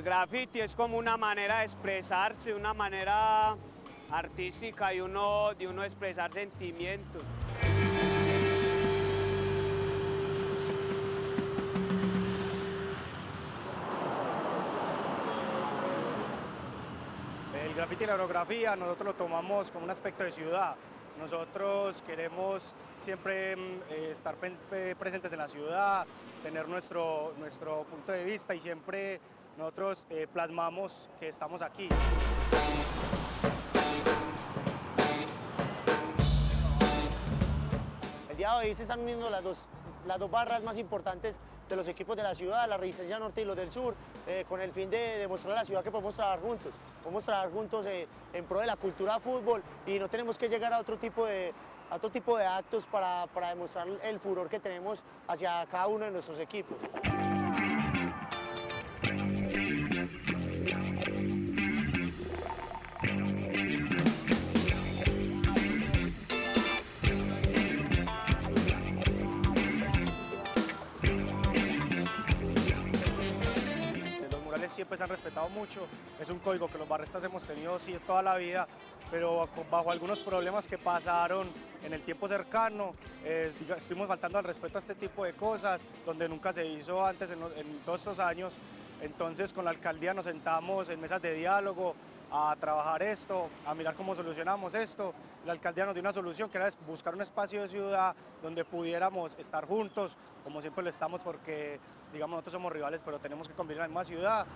El graffiti es como una manera de expresarse, una manera artística y uno, de uno expresar sentimientos. El graffiti y la orografía nosotros lo tomamos como un aspecto de ciudad. Nosotros queremos siempre mm, eh, estar pe- presentes en la ciudad, tener nuestro, nuestro punto de vista y siempre nosotros eh, plasmamos que estamos aquí. El día de hoy se están uniendo las dos, las dos barras más importantes de los equipos de la ciudad, la Resistencia Norte y los del Sur, eh, con el fin de demostrar a la ciudad que podemos trabajar juntos. Podemos trabajar juntos eh, en pro de la cultura fútbol y no tenemos que llegar a otro tipo de, otro tipo de actos para, para demostrar el furor que tenemos hacia cada uno de nuestros equipos. Siempre se han respetado mucho, es un código que los barristas hemos tenido sí toda la vida, pero bajo algunos problemas que pasaron en el tiempo cercano, eh, estuvimos faltando al respeto a este tipo de cosas, donde nunca se hizo antes en, en todos estos años. Entonces con la alcaldía nos sentamos en mesas de diálogo a trabajar esto, a mirar cómo solucionamos esto. La alcaldía nos dio una solución que era buscar un espacio de ciudad donde pudiéramos estar juntos, como siempre lo estamos porque, digamos, nosotros somos rivales, pero tenemos que convivir en la misma ciudad.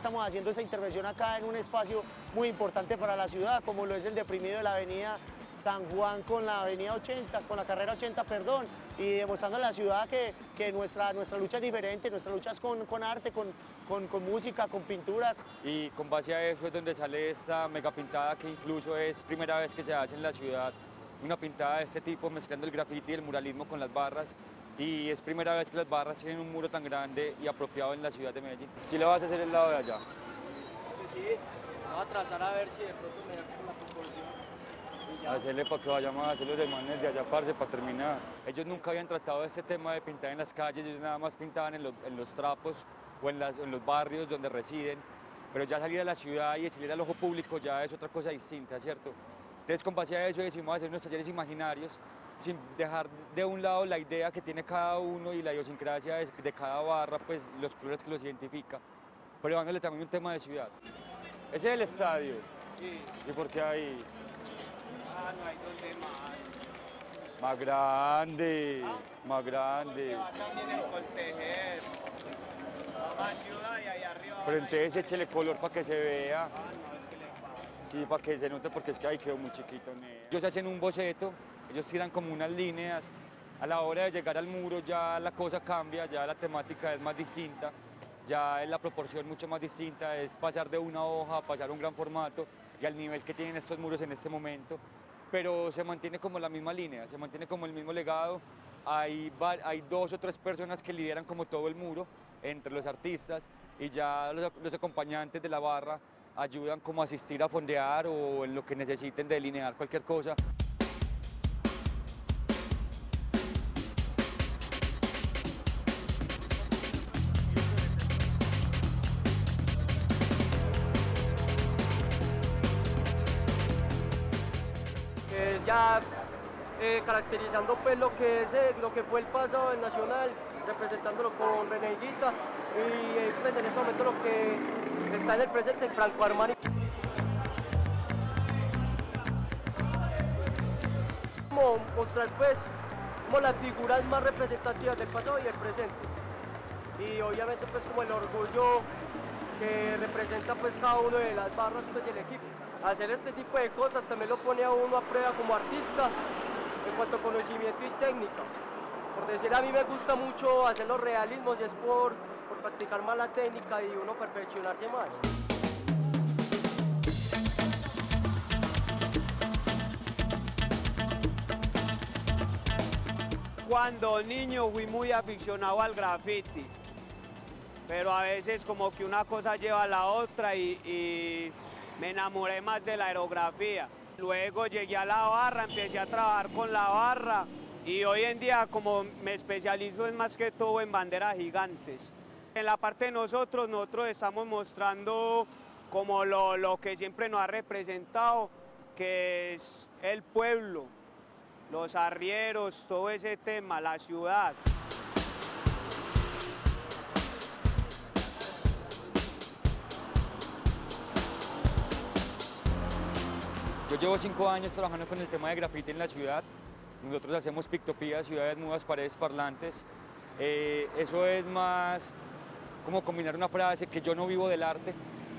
Estamos haciendo esta intervención acá en un espacio muy importante para la ciudad, como lo es el deprimido de la avenida San Juan con la avenida 80, con la carrera 80, perdón, y demostrando a la ciudad que, que nuestra, nuestra lucha es diferente, nuestra lucha es con, con arte, con, con, con música, con pintura, y con base a eso es donde sale esta mega pintada que incluso es primera vez que se hace en la ciudad, una pintada de este tipo mezclando el grafiti y el muralismo con las barras y es primera vez que las barras tienen un muro tan grande y apropiado en la ciudad de Medellín. Si le vas a hacer el lado de allá. Sí, voy a trazar a ver si de pronto me da la proporción. Hacerle para que vayamos a hacer los demanes de allá, parce, para terminar. Ellos nunca habían tratado este tema de pintar en las calles, ellos nada más pintaban en los, en los trapos o en, las- en los barrios donde residen, pero ya salir a la ciudad y salir al ojo público ya es otra cosa distinta, ¿cierto? Entonces, con base a eso decidimos hacer unos talleres imaginarios sin dejar de un lado la idea que tiene cada uno y la idiosincrasia de, cada barra, pues los colores que los identifica, pero dándole también un tema de ciudad. Ese es el estadio. Sí. ¿Y por qué ahí? Ah, no hay donde más. Más grande, más grande. Va también el Coltejer. Va más ciudad y ahí arriba. Pero entonces échele color para que se vea. Ah, no, es que le pasa. Sí, para que se note porque es que ahí quedó muy chiquito. ne. Ellos hacen un boceto, ellos tiran como unas líneas. A la hora de llegar al muro ya la cosa cambia, ya la temática es más distinta, ya es la proporción mucho más distinta, es pasar de una hoja a pasar un gran formato y al nivel que tienen estos muros en este momento. Pero se mantiene como la misma línea, se mantiene como el mismo legado. Hay, hay dos o tres personas que lideran como todo el muro entre los artistas y ya los, los acompañantes de la barra ayudan como a asistir a fondear o en lo que necesiten delinear cualquier cosa. Eh, ya eh, caracterizando pues lo que es eh, lo que fue el pasado del Nacional, representándolo con Reneguita y pues en ese momento lo que está en el presente, el Franco Armani. Como mostrar pues como las figuras más representativas del pasado y del presente. Y obviamente pues como el orgullo que representa pues cada uno de las barras pues del equipo. Hacer este tipo de cosas también lo pone a uno a prueba como artista en cuanto a conocimiento y técnica. Por decir a mí me gusta mucho hacer los realismos y es por practicar más la técnica y uno perfeccionarse más. Cuando niño fui muy aficionado al graffiti, pero a veces como que una cosa lleva a la otra y, me enamoré más de la aerografía. Luego llegué a la barra, empecé a trabajar con la barra y hoy en día como me especializo es más que todo en banderas gigantes. En la parte de nosotros, nosotros estamos mostrando como lo, lo que siempre nos ha representado, que es el pueblo, los arrieros, todo ese tema, la ciudad. Yo llevo cinco años trabajando con el tema de grafiti en la ciudad. Nosotros hacemos pictopías, ciudades nuevas, paredes parlantes. Eh, eso es más como combinar una frase que yo no vivo del arte,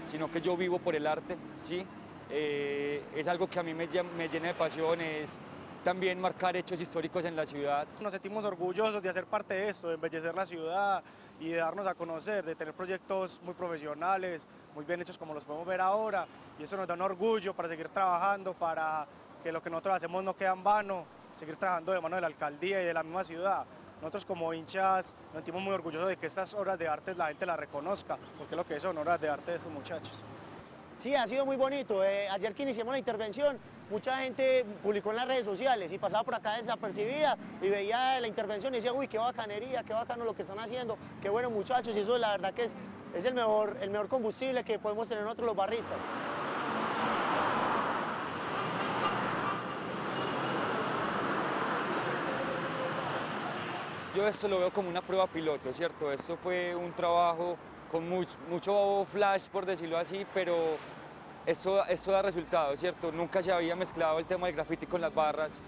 sino que yo vivo por el arte, ¿sí? Eh, es algo que a mí me, me llena de pasión, es también marcar hechos históricos en la ciudad. Nos sentimos orgullosos de hacer parte de esto, de embellecer la ciudad y de darnos a conocer, de tener proyectos muy profesionales, muy bien hechos como los podemos ver ahora. Y eso nos da un orgullo para seguir trabajando, para que lo que nosotros hacemos no quede en vano, seguir trabajando de mano de la alcaldía y de la misma ciudad. Nosotros como hinchas nos sentimos muy orgullosos de que estas obras de arte la gente las reconozca, porque es lo que son obras de arte de estos muchachos. Sí, ha sido muy bonito. Eh, ayer que iniciamos la intervención, mucha gente publicó en las redes sociales y pasaba por acá desapercibida y veía la intervención y decía, uy, qué bacanería, qué bacano lo que están haciendo, qué bueno muchachos, y eso la verdad que es, es el, mejor, el mejor combustible que podemos tener nosotros los barristas. Yo esto lo veo como una prueba piloto, ¿cierto? Esto fue un trabajo con much- mucho flash, por decirlo así, pero esto, esto da resultados, ¿cierto? Nunca se había mezclado el tema del graffiti con las barras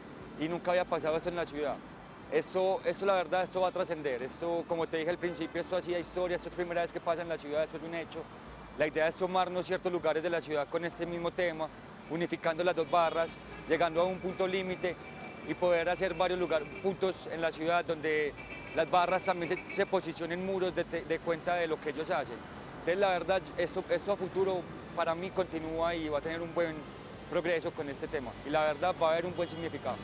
y nunca había pasado esto en la ciudad. Esto, esto la verdad, esto va a trascender. Esto, como te dije al principio, esto hacía historia, esto es primera vez que pasa en la ciudad, esto es un hecho. La idea es tomarnos ciertos lugares de la ciudad con este mismo tema, unificando las dos barras, llegando a un punto límite y poder hacer varios lugares, puntos en la ciudad donde las barras también se, posicionen muros de, de cuenta de lo que ellos hacen. Entonces, la verdad, esto, esto a futuro para mí continúa y va a tener un buen progreso con este tema. Y la verdad va a haber un buen significado.